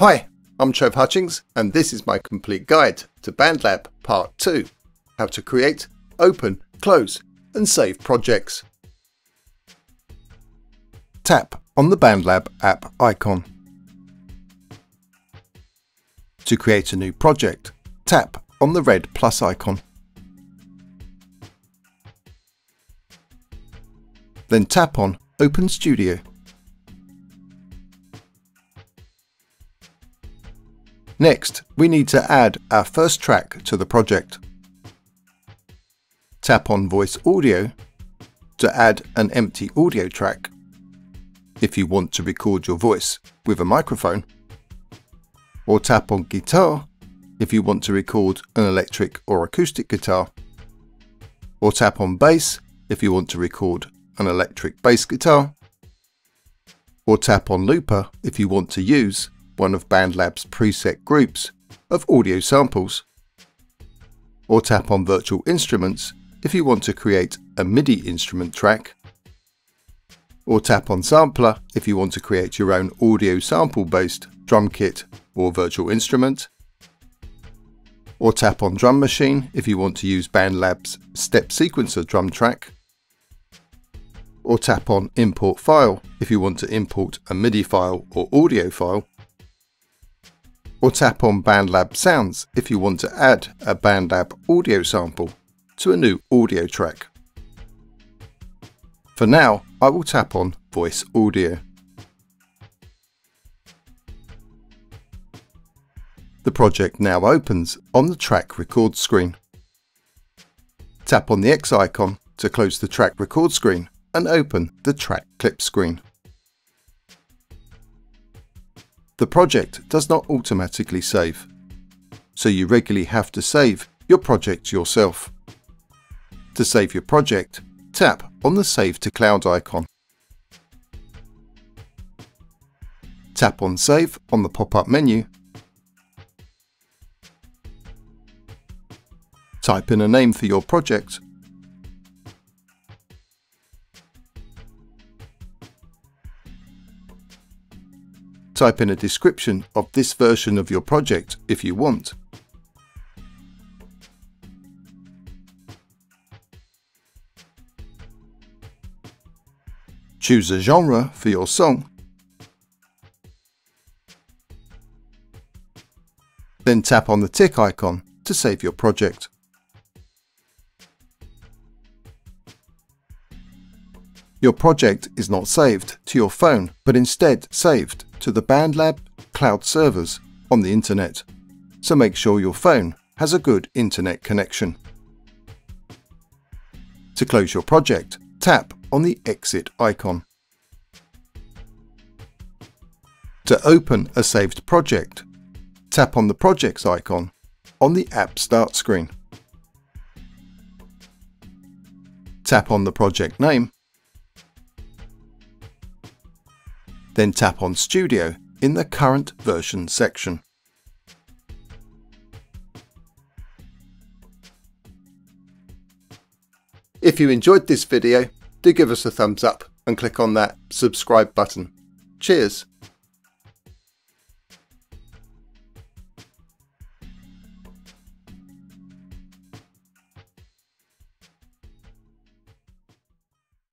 Hi, I'm Trev Hutchings, and this is my complete guide to BandLab Part 2 How to create, open, close, and save projects. Tap on the BandLab app icon. To create a new project, tap on the red plus icon. Then tap on Open Studio. Next, we need to add our first track to the project. Tap on Voice Audio to add an empty audio track. If you want to record your voice with a microphone, or tap on Guitar if you want to record an electric or acoustic guitar, or tap on Bass if you want to record an electric bass guitar, or tap on Looper if you want to use one of BandLab's preset groups of audio samples. Or tap on Virtual Instruments if you want to create a MIDI instrument track. Or tap on Sampler if you want to create your own audio sample based drum kit or virtual instrument. Or tap on Drum Machine if you want to use BandLab's Step Sequencer drum track or tap on Import File if you want to import a MIDI file or audio file, or tap on BandLab Sounds if you want to add a BandLab audio sample to a new audio track. For now, I will tap on Voice Audio. The project now opens on the track record screen. Tap on the X icon to close the track record screen and open the track clip screen. The project does not automatically save, so you regularly have to save your project yourself. To save your project, tap on the Save to Cloud icon. Tap on Save on the pop-up menu. Type in a name for your project Type in a description of this version of your project if you want. Choose a genre for your song. Then tap on the tick icon to save your project. Your project is not saved to your phone, but instead saved to the BandLab cloud servers on the internet. So make sure your phone has a good internet connection. To close your project, tap on the exit icon. To open a saved project, tap on the projects icon on the app start screen. Tap on the project name then tap on Studio in the Current Version section. If you enjoyed this video, do give us a thumbs up and click on that subscribe button. Cheers!